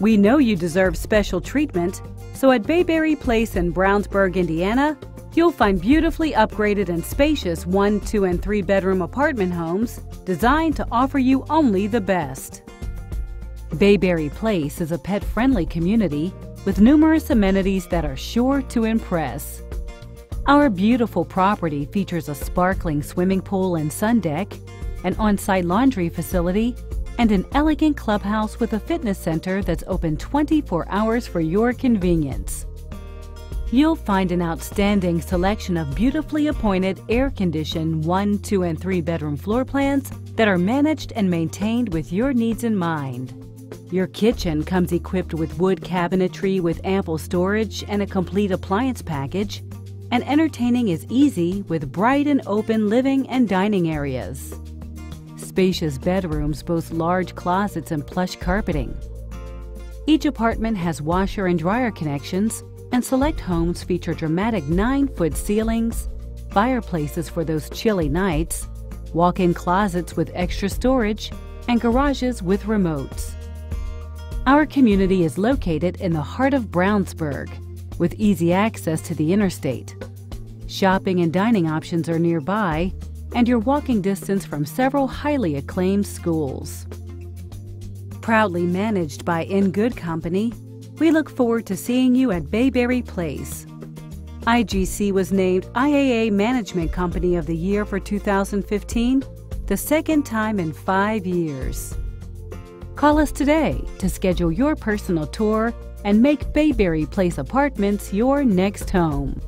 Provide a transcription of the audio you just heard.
We know you deserve special treatment, so at Bayberry Place in Brownsburg, Indiana, you'll find beautifully upgraded and spacious 1, 2, and 3 bedroom apartment homes designed to offer you only the best. Bayberry Place is a pet friendly community with numerous amenities that are sure to impress. Our beautiful property features a sparkling swimming pool and sun deck, an on site laundry facility, and an elegant clubhouse with a fitness center that's open 24 hours for your convenience. You'll find an outstanding selection of beautifully appointed air conditioned 1, 2, and 3 bedroom floor plans that are managed and maintained with your needs in mind. Your kitchen comes equipped with wood cabinetry with ample storage and a complete appliance package, and entertaining is easy with bright and open living and dining areas spacious bedrooms boast large closets and plush carpeting. Each apartment has washer and dryer connections, and select homes feature dramatic 9 foot ceilings, fireplaces for those chilly nights, walk in closets with extra storage, and garages with remotes. Our community is located in the heart of Brownsburg, with easy access to the interstate. Shopping and dining options are nearby, and your walking distance from several highly acclaimed schools. Proudly managed by In Good Company, we look forward to seeing you at Bayberry Place. IGC was named IAA Management Company of the Year for 2015, the second time in five years. Call us today to schedule your personal tour and make Bayberry Place Apartments your next home.